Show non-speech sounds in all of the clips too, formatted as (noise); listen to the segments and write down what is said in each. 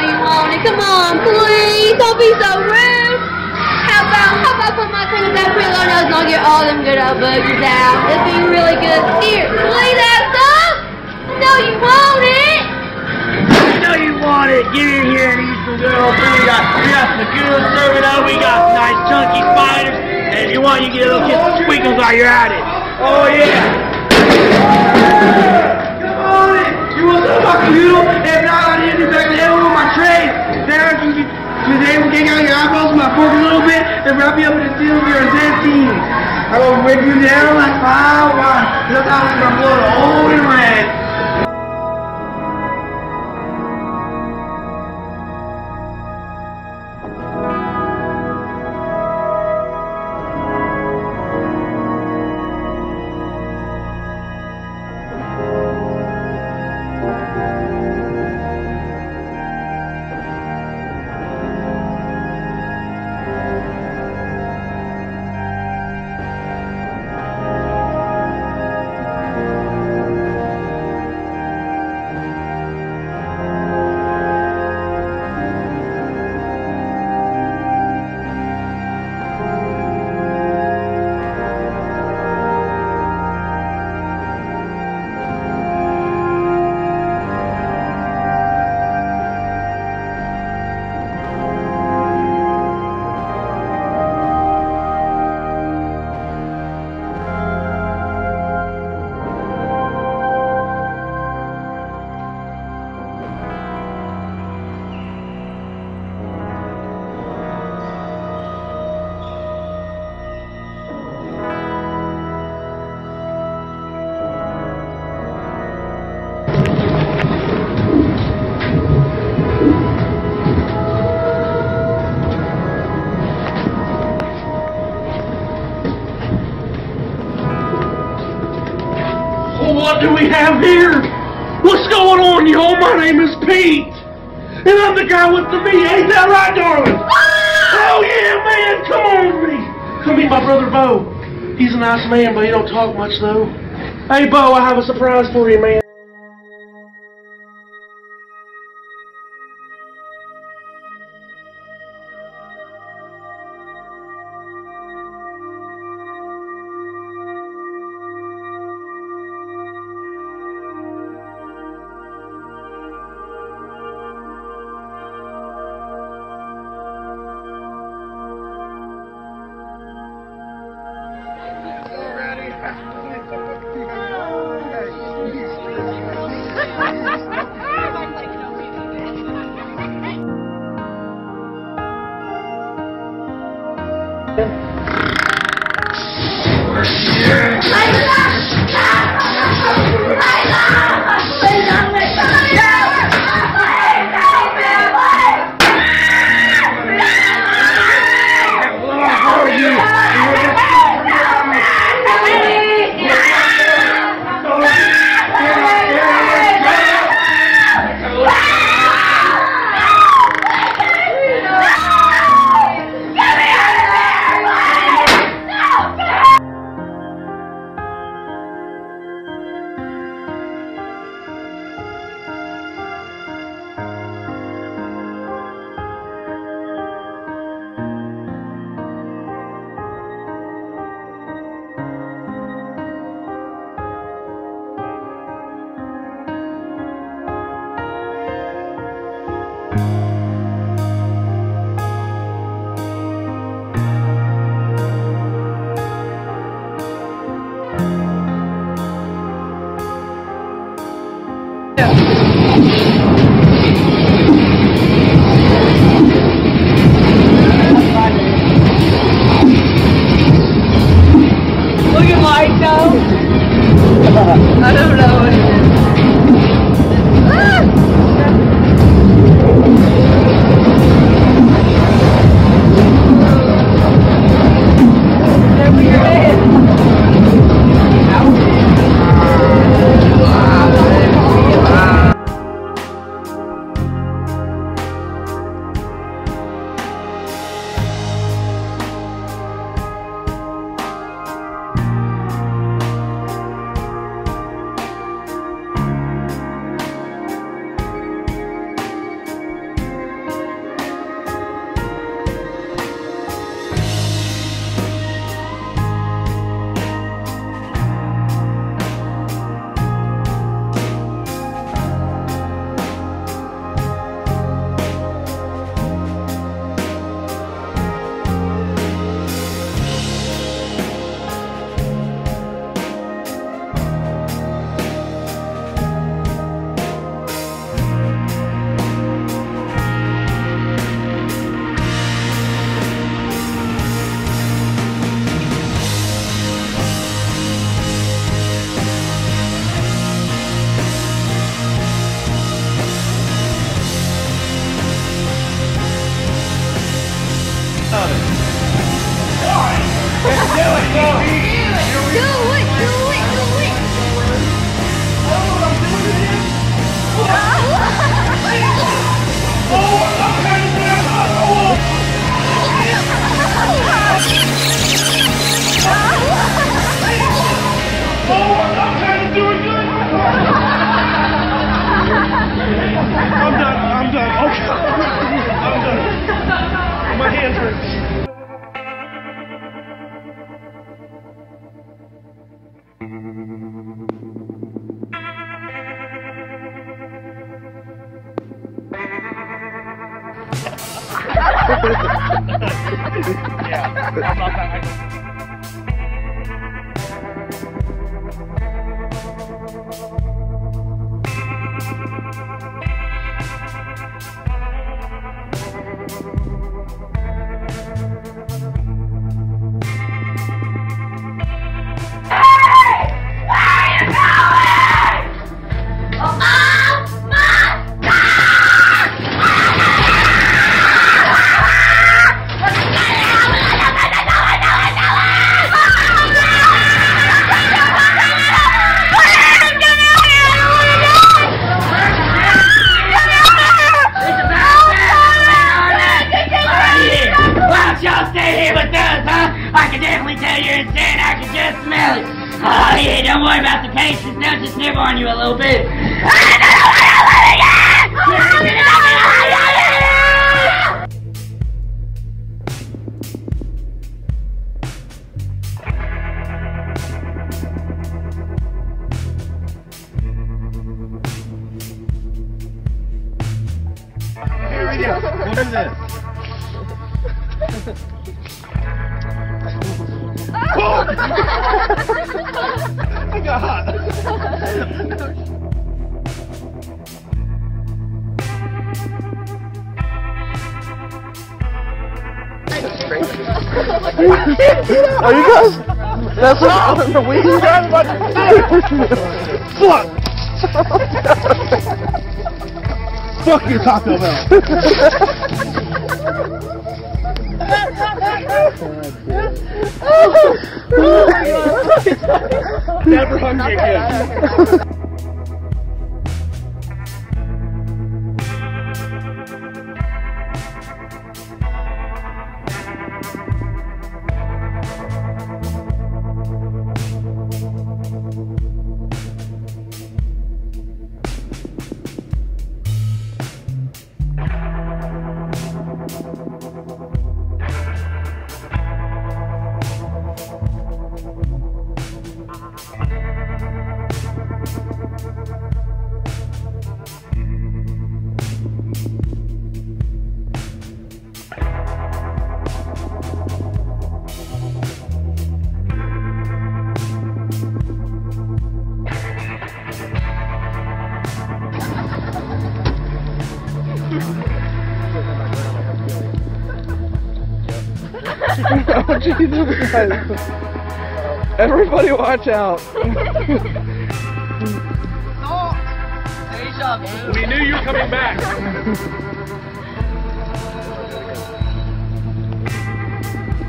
good. You want it. Come on, please. Don't be so rude. How about, how about put my clean that pretty little nose and I'll get all them good old boogers out. It'll be really good. Here, please have some. I know you want it. I know you want it. Get in here and eat some good old food. We got, we got some good serving up. We got some nice chunky spiders. And if you want, you get a little kiss of squinkles while you're at it. Oh, yeah. Come on in. You want some fucking noodle? If not, I need to back the with my tray. There, you can today we take out your eyeballs with my fork a little bit and wrap you up in a seal of your zestine. I will rip you down like fire. Look how it's gonna blow the old and red. What do we have here? What's going on, y'all? My name is Pete. And I'm the guy with the V. Ain't that right, darling? Oh, yeah, man. Come on with me. Come meet my brother, Bo. He's a nice man, but he don't talk much, though. Hey, Bo, I have a surprise for you, man. Let's go. Here with us, huh? I can definitely tell you're insane. I can just smell it. Oh yeah, don't worry about the patience. Now just nibble on you a little bit. I got hot. Are you guys? That's what the weed you guys about do. Fuck your Taco Bell. Never hungry again. Jesus (laughs) Christ. Everybody watch out. (laughs) We knew you were coming back.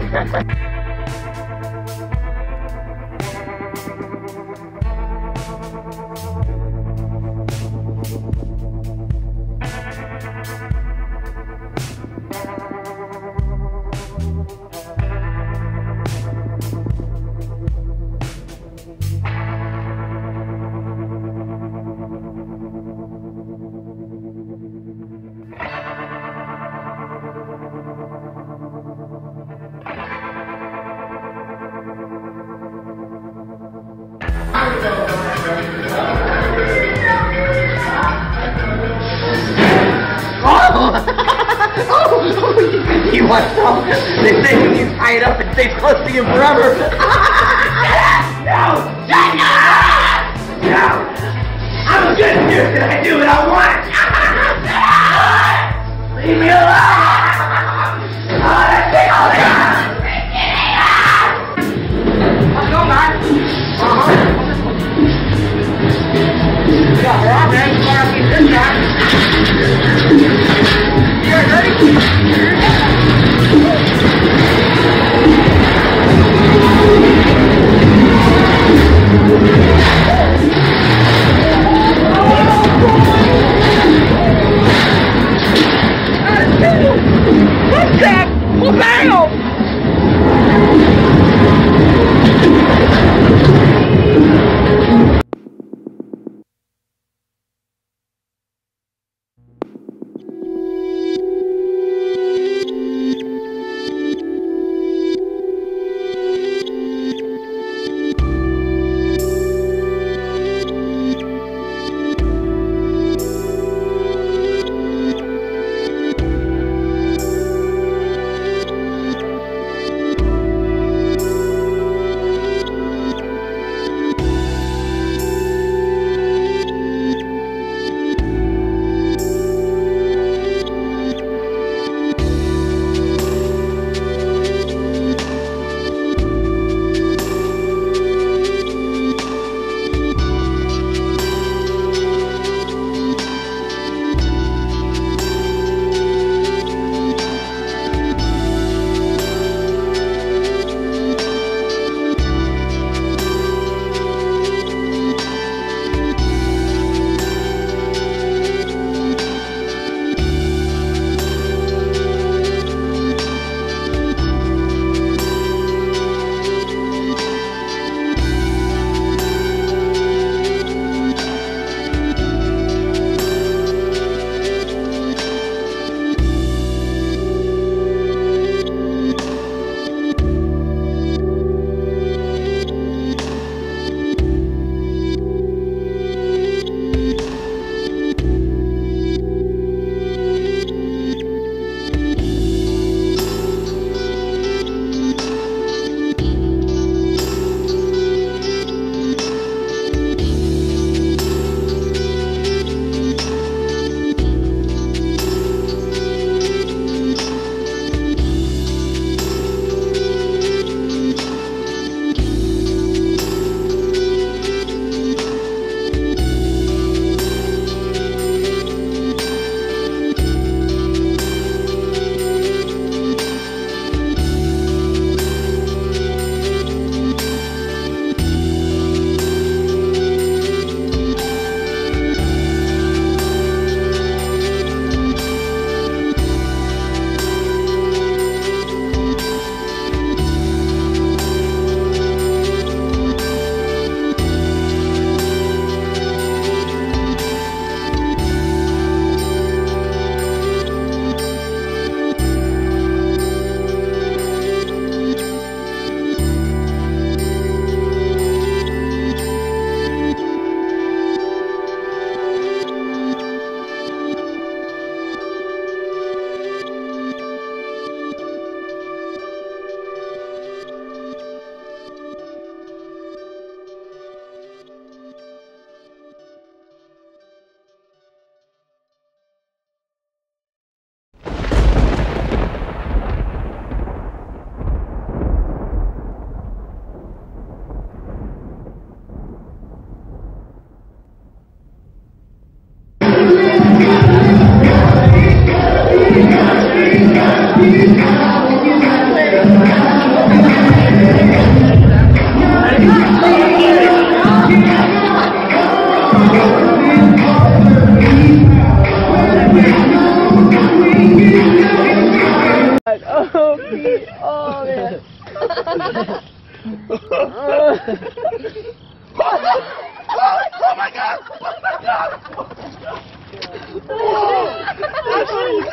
You (laughs) it to you forever.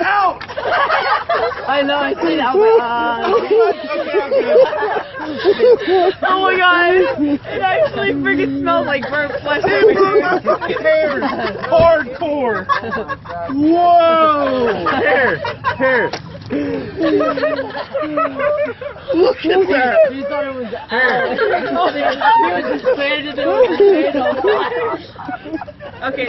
Out! I know, I see that, but, uh... oh my god! It actually freaking smells like burnt flesh. Hair! Hardcore! Whoa! Hair! Hair! Look at that! You thought it was Hair! He was just expanded it. Okay.